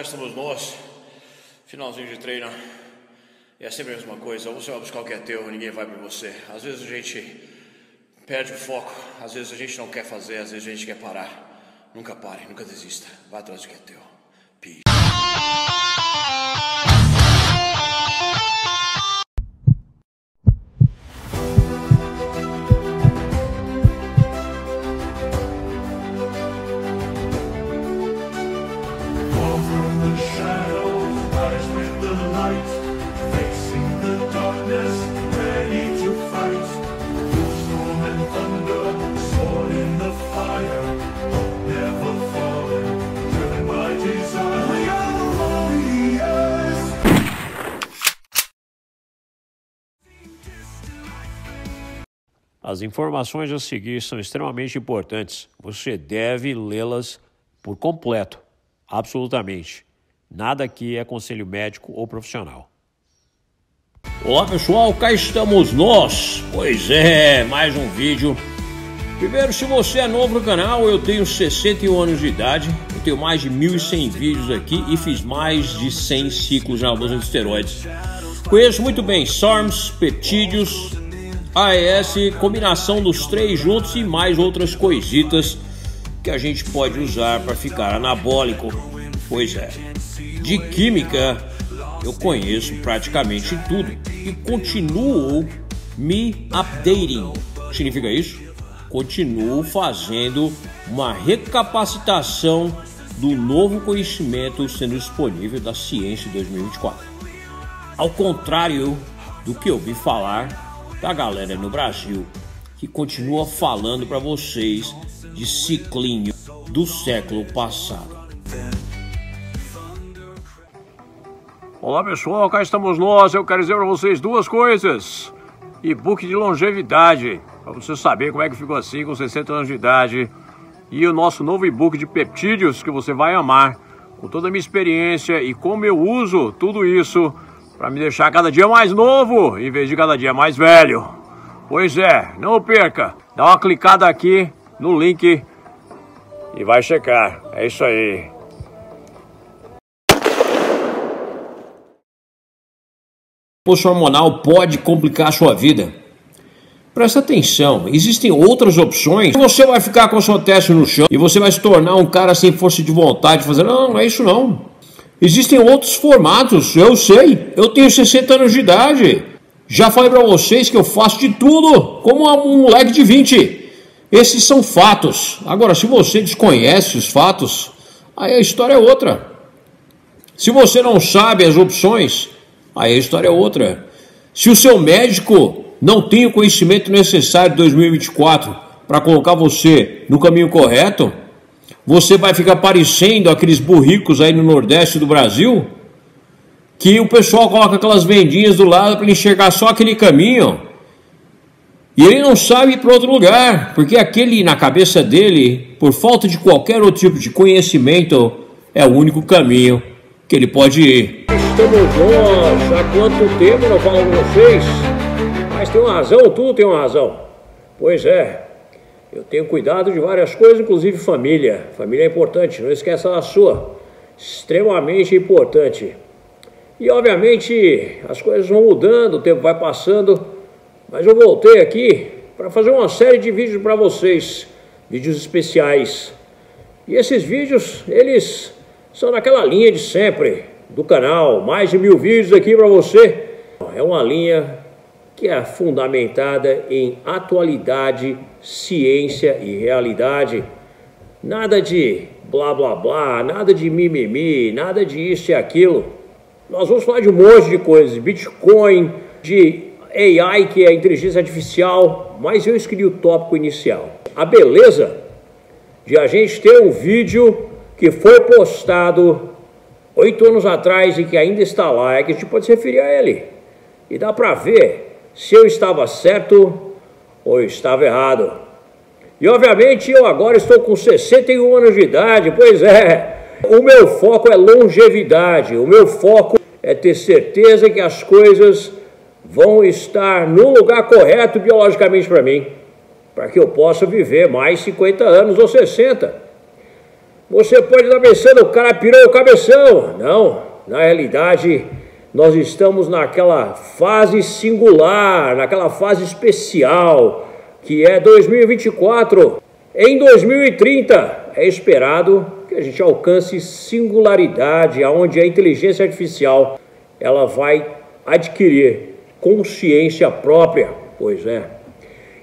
Cá estamos nós, finalzinho de treino. E é sempre a mesma coisa, você vai buscar o que é teu, ninguém vai por você. Às vezes a gente perde o foco, às vezes a gente não quer fazer, às vezes a gente quer parar. Nunca pare, nunca desista. Vai atrás do que é teu. As informações a seguir são extremamente importantes. Você deve lê-las por completo, absolutamente. Nada aqui é conselho médico ou profissional. Olá pessoal, cá estamos nós. Pois é, mais um vídeo. Primeiro, se você é novo no canal, eu tenho 61 anos de idade, eu tenho mais de 1.100 vídeos aqui e fiz mais de 100 ciclos na abuso de esteroides. Conheço muito bem SARMs, peptídeos, AES, combinação dos três juntos e mais outras coisitas que a gente pode usar para ficar anabólico. Pois é, de química eu conheço praticamente tudo e continuo me updating. Significa isso? Continuo fazendo uma recapacitação do novo conhecimento sendo disponível da ciência em 2024. Ao contrário do que eu vi falar da galera no Brasil que continua falando para vocês de ciclinho do século passado. Olá pessoal, cá estamos nós. Eu quero dizer para vocês duas coisas: e-book de longevidade, para você saber como é que ficou assim com 60 anos de idade, e o nosso novo e-book de peptídeos que você vai amar, com toda a minha experiência e como eu uso tudo isso para me deixar cada dia mais novo em vez de cada dia mais velho. Pois é, não perca, dá uma clicada aqui no link e vai checar. É isso aí. Poço hormonal pode complicar a sua vida. Presta atenção, existem outras opções. Você vai ficar com a sua testa no chão e você vai se tornar um cara sem força de vontade, fazendo, não, não é isso não. Existem outros formatos, eu sei. Eu tenho 60 anos de idade. Já falei para vocês que eu faço de tudo, como um moleque de 20. Esses são fatos. Agora, se você desconhece os fatos, aí a história é outra. Se você não sabe as opções, aí a história é outra. Se o seu médico não tem o conhecimento necessário de 2024 para colocar você no caminho correto, você vai ficar parecendo aqueles burricos aí no Nordeste do Brasil, que o pessoal coloca aquelas vendinhas do lado para enxergar só aquele caminho. E ele não sabe ir para outro lugar, porque aquele na cabeça dele, por falta de qualquer outro tipo de conhecimento, é o único caminho que ele pode ir. Estamos nós, há quanto tempo não falo com vocês? Mas tem uma razão, tudo tem uma razão. Pois é, eu tenho cuidado de várias coisas, inclusive família. Família é importante, não esqueça da sua. Extremamente importante. E obviamente as coisas vão mudando, o tempo vai passando, mas eu voltei aqui para fazer uma série de vídeos para vocês, vídeos especiais. E esses vídeos, eles são naquela linha de sempre do canal, mais de mil vídeos aqui para você. É uma linha que é fundamentada em atualidade, ciência e realidade. Nada de blá blá blá, nada de mimimi, nada de isso e aquilo. Nós vamos falar de um monte de coisas, Bitcoin, de AI, que é inteligência artificial, mas eu escolhi o tópico inicial. A beleza de a gente ter um vídeo que foi postado oito anos atrás e que ainda está lá, é que a gente pode se referir a ele. E dá para ver se eu estava certo ou estava errado. E obviamente eu agora estou com 61 anos de idade, pois é, o meu foco é longevidade, o meu foco é ter certeza que as coisas vão estar no lugar correto biologicamente para mim, para que eu possa viver mais 50 anos ou 60. Você pode estar pensando, o cara pirou o cabeção. Não, na realidade, nós estamos naquela fase singular, naquela fase especial, que é 2024. Em 2030 é esperado que a gente alcance singularidade, aonde a inteligência artificial ela vai adquirir consciência própria. Pois é.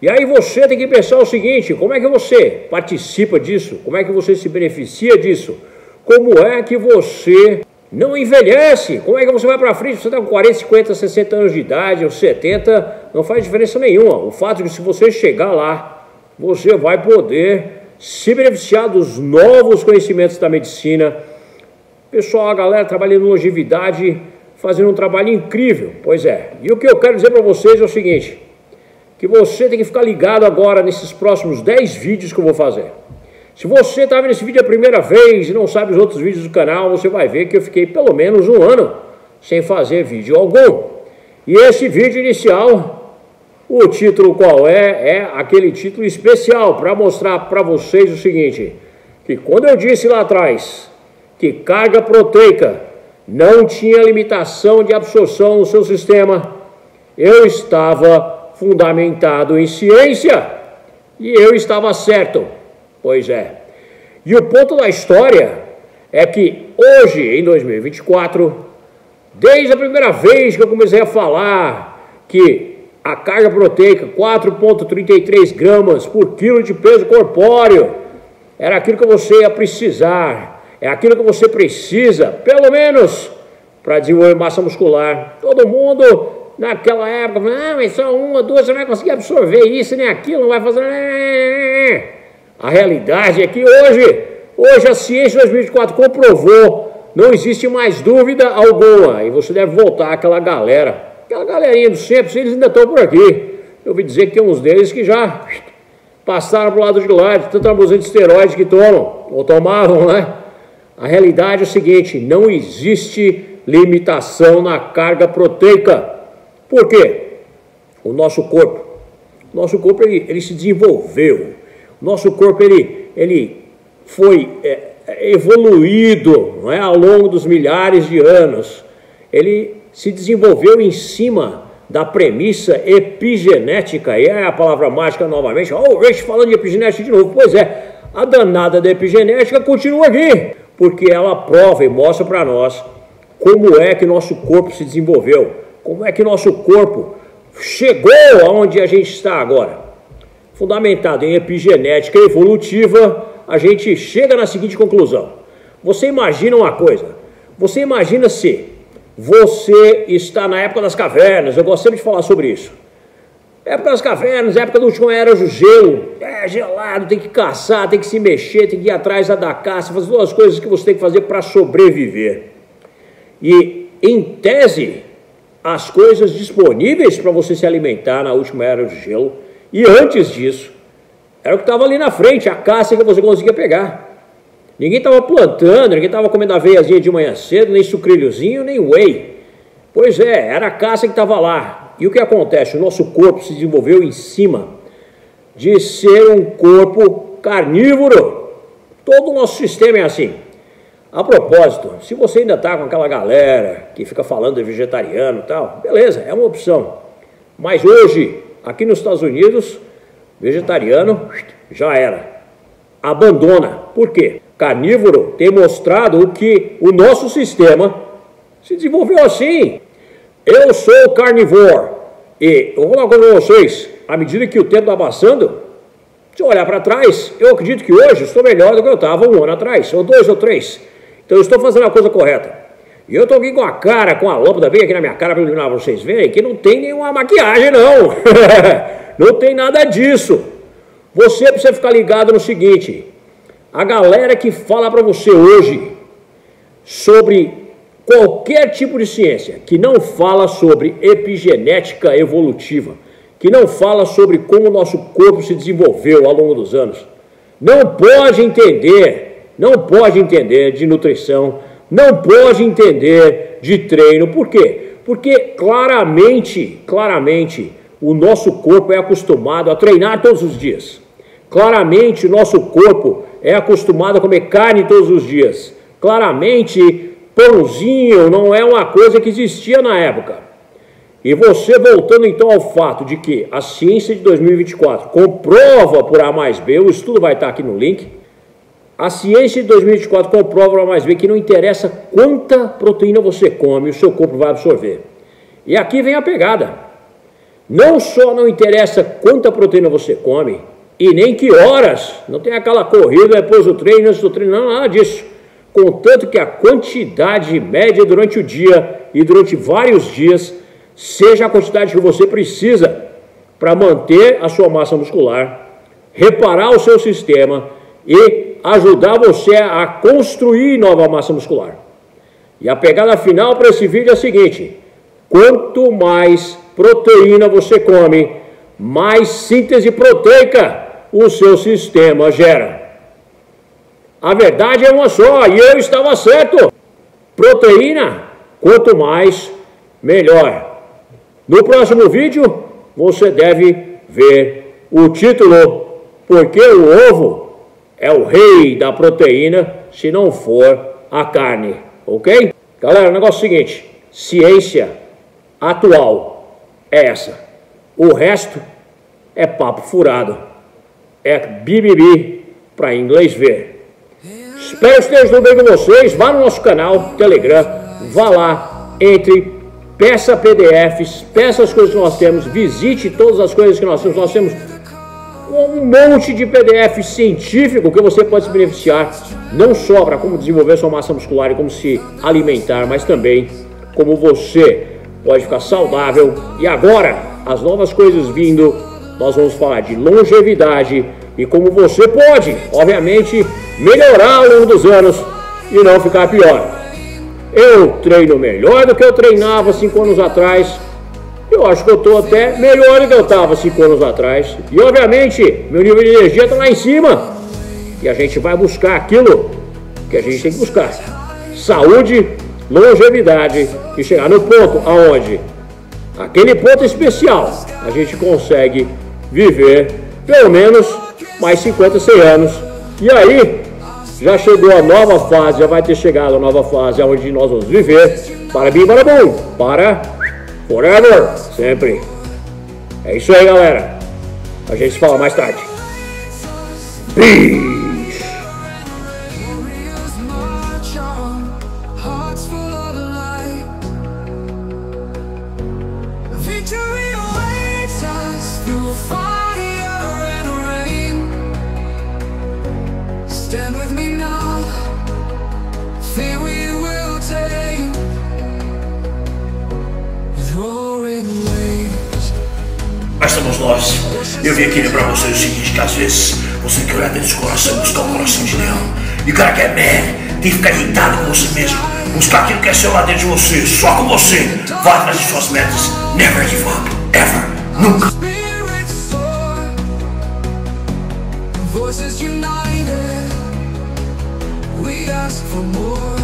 E aí você tem que pensar o seguinte: como é que você participa disso? Como é que você se beneficia disso? Como é que você não envelhece? Como é que você vai para frente? Você está com 40, 50, 60 anos de idade, ou 70, não faz diferença nenhuma. O fato é que se você chegar lá, você vai poder se beneficiar dos novos conhecimentos da medicina. Pessoal, a galera trabalhando em longevidade, fazendo um trabalho incrível. Pois é. E o que eu quero dizer para vocês é o seguinte: que você tem que ficar ligado agora nesses próximos 10 vídeos que eu vou fazer. Se você está vendo esse vídeo a primeira vez e não sabe os outros vídeos do canal, você vai ver que eu fiquei pelo menos um ano sem fazer vídeo algum. E esse vídeo inicial, o título qual é? É aquele título especial para mostrar para vocês o seguinte, que quando eu disse lá atrás que carga proteica não tinha limitação de absorção no seu sistema, eu estava fundamentado em ciência e eu estava certo. Pois é. E o ponto da história é que hoje, em 2024, desde a primeira vez que eu comecei a falar que a carga proteica 4,33 gramas por quilo de peso corpóreo era aquilo que você ia precisar, é aquilo que você precisa, pelo menos, para desenvolver massa muscular. Todo mundo naquela época, ah, mas só uma, duas, você não vai conseguir absorver isso nem aquilo, não vai fazer. A realidade é que hoje, hoje a ciência de 2024 comprovou, não existe mais dúvida alguma, e você deve voltar àquela galera, aquela galerinha do sempre, eles ainda estão por aqui. Eu ouvi dizer que tem uns deles que já passaram para o lado de lá, de tanta abusão de esteroides que tomam, ou tomavam, né? A realidade é o seguinte, não existe limitação na carga proteica. Por quê? O nosso corpo, nosso corpo ele, ele se desenvolveu, nosso corpo ele, ele foi é, evoluído não é, ao longo dos milhares de anos. Ele se desenvolveu em cima da premissa epigenética, e é a palavra mágica novamente. Oh, o falando de epigenética de novo. Pois é, a danada da epigenética continua aqui, porque ela prova e mostra para nós como é que nosso corpo se desenvolveu, como é que nosso corpo chegou aonde a gente está agora fundamentado em epigenética evolutiva, a gente chega na seguinte conclusão. Você imagina uma coisa, você imagina se você está na época das cavernas, eu gosto sempre de falar sobre isso. Época das cavernas, época do último era do gelo, é gelado, tem que caçar, tem que se mexer, tem que ir atrás da caça, fazer duas coisas que você tem que fazer para sobreviver. E, em tese, as coisas disponíveis para você se alimentar na última era do gelo e antes disso, era o que estava ali na frente, a caça que você conseguia pegar. Ninguém estava plantando, ninguém estava comendo aveiazinha de manhã cedo, nem sucrilhozinho, nem whey. Pois é, era a caça que estava lá. E o que acontece? O nosso corpo se desenvolveu em cima de ser um corpo carnívoro. Todo o nosso sistema é assim. A propósito, se você ainda está com aquela galera que fica falando de vegetariano e tal, beleza, é uma opção. Mas hoje, Aqui nos Estados Unidos, vegetariano já era. Abandona. Por quê? Carnívoro tem mostrado que o nosso sistema se desenvolveu assim. Eu sou carnívoro. E eu vou falar para vocês. À medida que o tempo está passando, se eu olhar para trás, eu acredito que hoje estou melhor do que eu estava um ano atrás, ou dois ou três. Então eu estou fazendo a coisa correta. E eu tô aqui com a cara, com a lâmpada bem aqui na minha cara para vocês verem que não tem nenhuma maquiagem não. não tem nada disso. Você precisa ficar ligado no seguinte: a galera que fala para você hoje sobre qualquer tipo de ciência que não fala sobre epigenética evolutiva, que não fala sobre como o nosso corpo se desenvolveu ao longo dos anos, não pode entender, não pode entender de nutrição, não pode entender de treino. Por quê? Porque claramente, claramente, o nosso corpo é acostumado a treinar todos os dias. Claramente, o nosso corpo é acostumado a comer carne todos os dias. Claramente, pãozinho não é uma coisa que existia na época. E você voltando então ao fato de que a ciência de 2024 comprova por A mais B, o estudo vai estar aqui no link. A ciência de 2024 comprova por A mais B que não interessa quanta proteína você come, o seu corpo vai absorver. E aqui vem a pegada. Não só não interessa quanta proteína você come, e nem que horas, não tem aquela corrida depois do treino, antes do treino, não, nada disso. Contanto que a quantidade média durante o dia e durante vários dias seja a quantidade que você precisa para manter a sua massa muscular, reparar o seu sistema e ajudar você a construir nova massa muscular. E a pegada final para esse vídeo é a seguinte: quanto mais proteína você come, mais síntese proteica o seu sistema gera. A verdade é uma só, e eu estava certo. Proteína, quanto mais, melhor. No próximo vídeo, você deve ver o título, porque o ovo é o rei da proteína, se não for a carne, ok? Galera, o negócio é o seguinte, ciência atual é essa. O resto é papo furado é BBB para inglês ver. Espero que esteja bem com vocês. Vá no nosso canal Telegram, vá lá, entre, peça PDFs, peça as coisas que nós temos, visite todas as coisas que nós temos. Nós temos um monte de PDF científico que você pode se beneficiar, não só para como desenvolver sua massa muscular e como se alimentar, mas também como você pode ficar saudável. E agora, as novas coisas vindo nós vamos falar de longevidade e como você pode, obviamente, melhorar ao longo dos anos e não ficar pior. Eu treino melhor do que eu treinava cinco anos atrás. Eu acho que eu estou até melhor do que eu estava cinco anos atrás. E obviamente, meu nível de energia está lá em cima. E a gente vai buscar aquilo que a gente tem que buscar: saúde, longevidade e chegar no ponto aonde aquele ponto especial a gente consegue viver pelo menos mais 50, 100 anos. E aí, já chegou a nova fase, já vai ter chegado a nova fase onde nós vamos viver para bem para bom, para forever, sempre. É isso aí, galera. A gente se fala mais tarde. Peace. Somos nós. Eu vim aqui lembrar vocês o seguinte, que às vezes você quer olhar dentro do coração, buscar o coração de leão. E o cara que é man, tem que ficar irritado com você mesmo. Buscar aquilo que é seu lá dentro de você, só com você. Vá atrás de suas metas. Never give up. Ever. Nunca. For more.